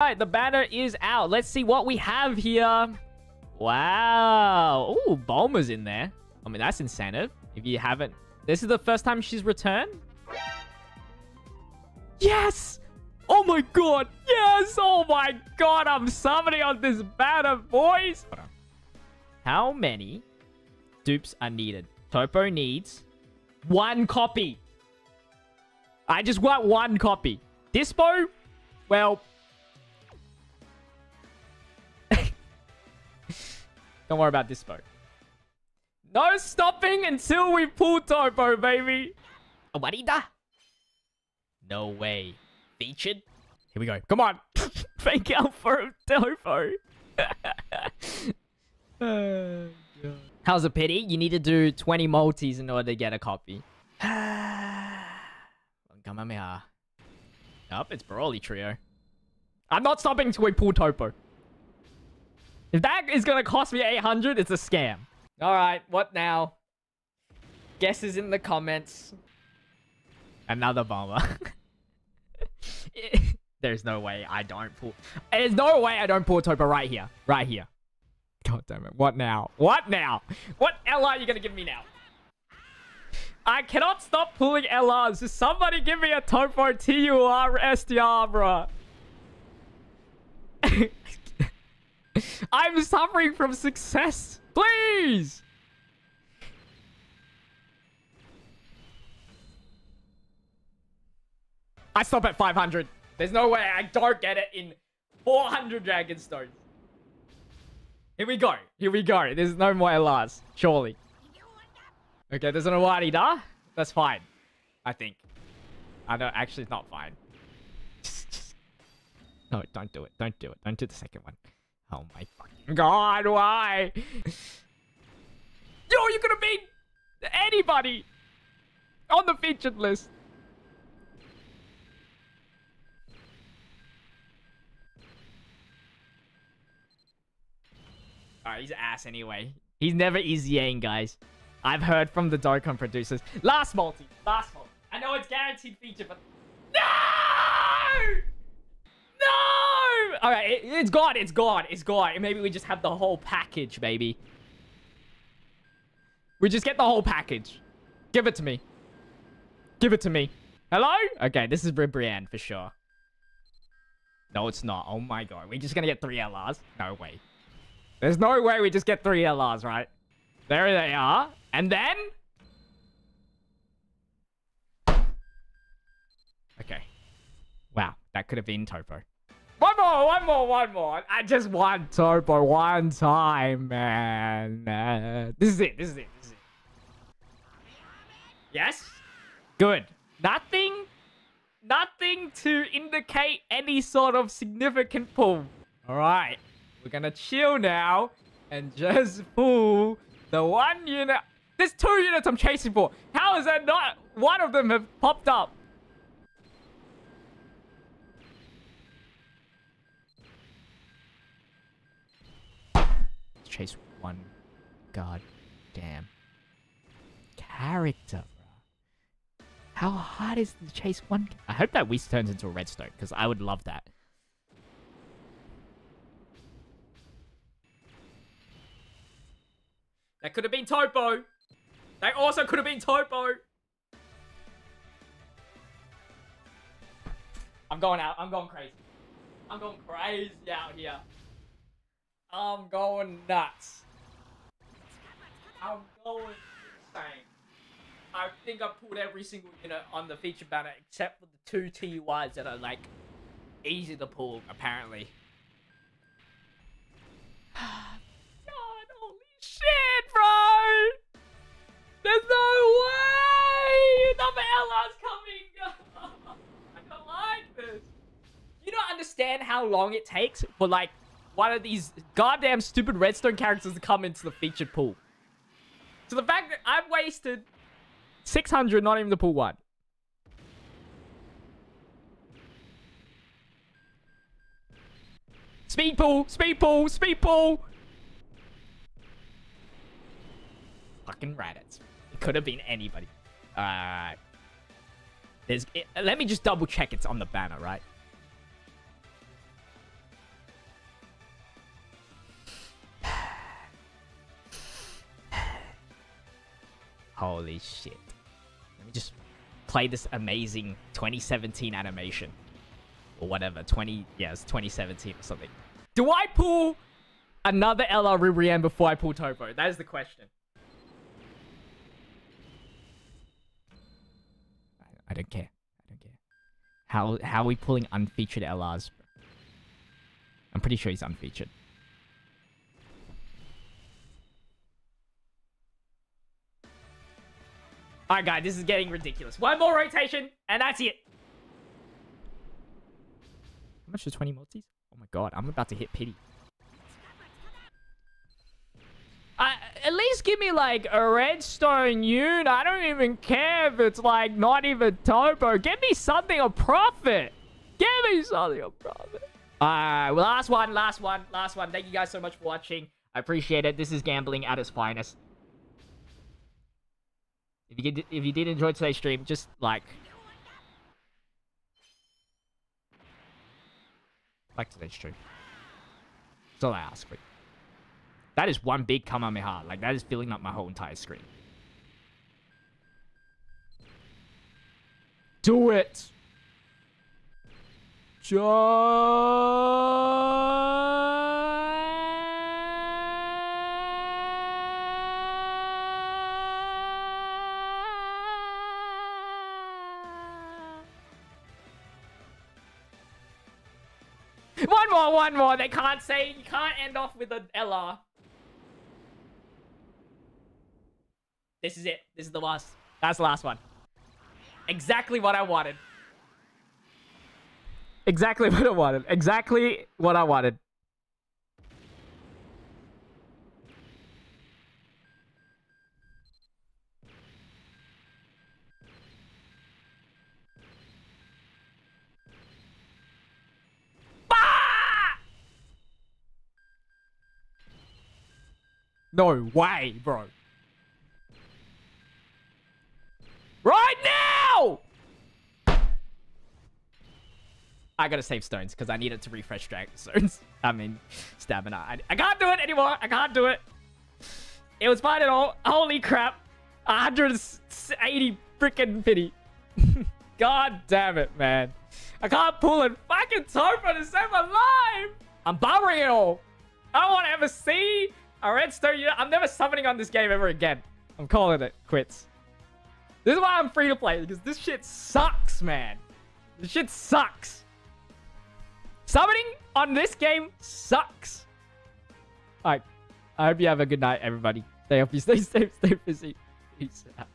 All right, the banner is out. Let's see what we have here. Wow. Ooh, Bulma's in there. I mean, that's incentive. If you haven't... This is the first time she's returned? Yes! Oh my god! Yes! Oh my god! I'm summoning on this banner, boys! How many dupes are needed? Toppo needs one copy. I just want one copy. Dyspo? Well... Don't worry about this boat. No stopping until we pull Toppo, baby. Awarida? No way. Featured? Here we go. Come on. Fake out for Toppo. oh, How's a pity? You need to do 20 multis in order to get a copy. Kamehameha. Nope, it's Broly Trio. I'm not stopping until we pull Toppo. If that is going to cost me 800, it's a scam. Alright, what now? Guesses in the comments. Another Bulma. There's no way I don't pull... There's no way I don't pull Toppo right here. Right here. God damn it. What now? What now? What LR are you going to give me now? I cannot stop pulling LRs. Just somebody give me a Toppo TUR SDR, bro. I'm suffering from success. Please. I stop at 500. There's no way I don't get it in 400 Dragon Stones. Here we go. Here we go. There's no more LRs. Surely. Okay, there's an Awadi. That's fine. I think. I know. Actually, it's not fine. no, don't do it. Don't do it. Don't do the second one. Oh my fucking god, why? Yo, you could have been anybody on the featured list. Alright, he's ass anyway. He's never easy aim, guys. I've heard from the Dokkan producers. Last multi. Last multi. I know it's guaranteed feature, but... No! No! Alright, it, it's gone. It's gone. It's gone. Maybe we just have the whole package, baby. We just get the whole package. Give it to me. Give it to me. Hello? Okay, this is Brianne for sure. No, it's not. Oh my god. We're just gonna get three LRs? No way. There's no way we just get three LRs, right? There they are. And then... Okay. Wow, that could have been Toppo. One more, one more, one more. I just want Toppo one time, man. Uh, this is it, this is it, this is it. Yes? Good. Nothing, nothing to indicate any sort of significant pull. All right. We're gonna chill now and just pull the one unit. There's two units I'm chasing for. How is that not one of them have popped up? Chase one. God damn. Character. How hard is the chase one? I hope that Whis turns into a redstone, because I would love that. That could have been Toppo. That also could have been Toppo. I'm going out. I'm going crazy. I'm going crazy out here. I'm going nuts. I'm going insane. I think I pulled every single unit on the feature banner except for the two TUIs that are like easy to pull, apparently. God, holy shit, bro! There's no way! Another LR's coming! I don't like this. You don't understand how long it takes for, like, one of these goddamn stupid redstone characters to come into the featured pool. So the fact that I've wasted 600 not even to pull one. Speed pool, speed pool, speed pool. fucking Raditz. It could have been anybody. Uh, there's. Let me just double check it's on the banner, right? Holy shit. Let me just play this amazing 2017 animation. Or whatever. 20... Yeah, it's 2017 or something. Do I pull another LR Ribrianne before I pull Toppo? That is the question. I don't care. I don't care. How how are we pulling unfeatured LRs? I'm pretty sure he's unfeatured. Alright, guys, this is getting ridiculous. One more rotation, and that's it. How much is 20 multis? Oh my god, I'm about to hit pity. Uh, at least give me like a redstone unit. I don't even care if it's like not even Toppo. Give me something of profit. Give me something of profit. Alright, well, last one, last one, last one. Thank you guys so much for watching. I appreciate it. This is gambling at its finest. If you did, if you did enjoy today's stream, just like, like today's stream. That's all I ask for. That is one big Kamehameha. Like that is filling up my whole entire screen. Do it. Just... One more, one more. They can't say, you can't end off with an LR. This is it. This is the last. That's the last one. Exactly what I wanted. Exactly what I wanted. Exactly what I wanted. No way, bro. Right now! I gotta save stones because I needed to refresh dragon stones. I mean, stamina. I, I can't do it anymore. I can't do it. It was fine at all. Holy crap. 180 freaking pity. God damn it, man. I can't pull a fucking Toppo to save my life. I'm burying all. I don't want to ever see a redstone unit. I'm never summoning on this game ever again. I'm calling it quits. This is why I'm free to play, because this shit sucks, man. This shit sucks. Summoning on this game sucks. Alright. I hope you have a good night, everybody. Stay healthy, stay safe, stay busy. Peace out.